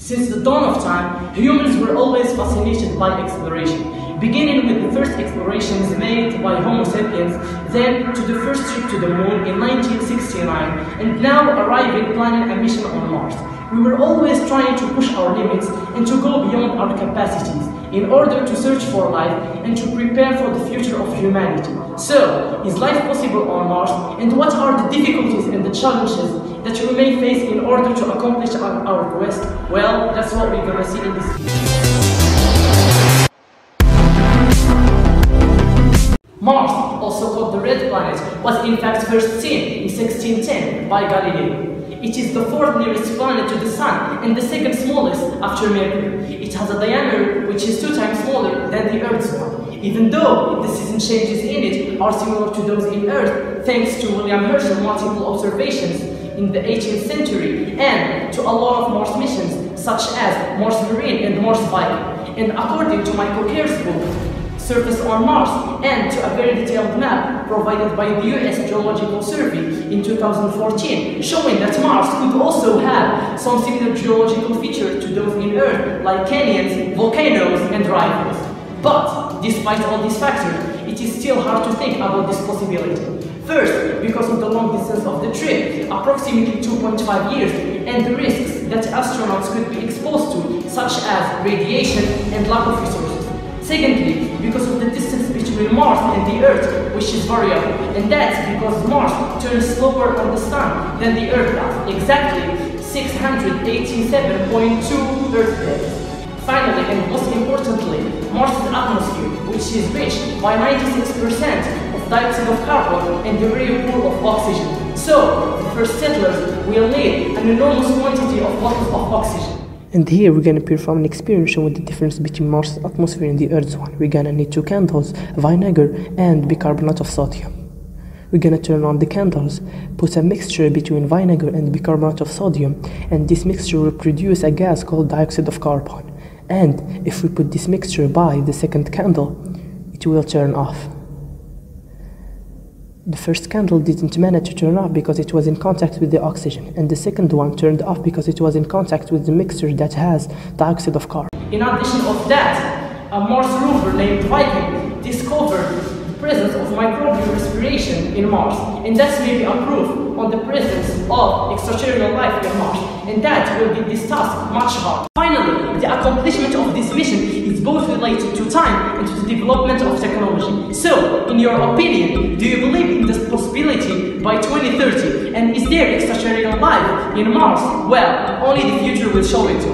Since the dawn of time, humans were always fascinated by exploration, beginning with the first explorations made by Homo sapiens, then to the first trip to the moon in 1969, and now arriving planning a mission on Mars. We were always trying to push our limits and to go beyond our capacities in order to search for life and to prepare for the future of humanity. So, is life possible on Mars and what are the difficulties and the challenges that we may face in order to accomplish our, our quest? Well, that's what we're gonna see in this video. Mars, also called the Red Planet, was in fact first seen in 1610 by Galileo. It is the fourth nearest planet to the Sun and the second smallest after Mercury. It has a diameter which is two times smaller than the Earth's one. Even though the season changes in it are similar to those in Earth, thanks to William Herschel's multiple observations in the 18th century and to a lot of Mars missions such as Mars Mariner and Mars Viking. And according to Michael Carr's book, surface on Mars and to a very detailed map provided by the US Geological Survey in 2014 showing that Mars could also have some similar geological features to those in Earth like canyons, volcanoes and rivers. But despite all these factors, it is still hard to think about this possibility. First, because of the long distance of the trip, approximately 2.5 years, and the risks that astronauts could be exposed to, such as radiation and lack of resources. Secondly, because of the distance between Mars and the Earth, which is variable. And that's because Mars turns slower on the Sun than the Earth does, exactly 687.2 Earth days. Finally, and most importantly, Mars' atmosphere, which is rich by 96% of dioxide of carbon and very poor of oxygen. So, the first settlers will need an enormous quantity of bottles of oxygen. And here we're gonna perform an experiment showing the difference between Mars' atmosphere and the Earth's one. We're gonna need two candles, vinegar, and bicarbonate of sodium. We're gonna turn on the candles, put a mixture between vinegar and bicarbonate of sodium, and this mixture will produce a gas called dioxide of carbon. And if we put this mixture by the second candle, it will turn off. The first candle didn't manage to turn off because it was in contact with the oxygen, and the second one turned off because it was in contact with the mixture that has dioxide of carbon. In addition of that, a Mars rover named Viking discovered the presence of microbial respiration in Mars, and that's maybe a proof on the presence of extraterrestrial life in Mars, and that will be discussed much harder. Time and to the development of technology. So, in your opinion, do you believe in this possibility by 2030? And is there extraterrestrial life in Mars? Well, only the future will show it to us.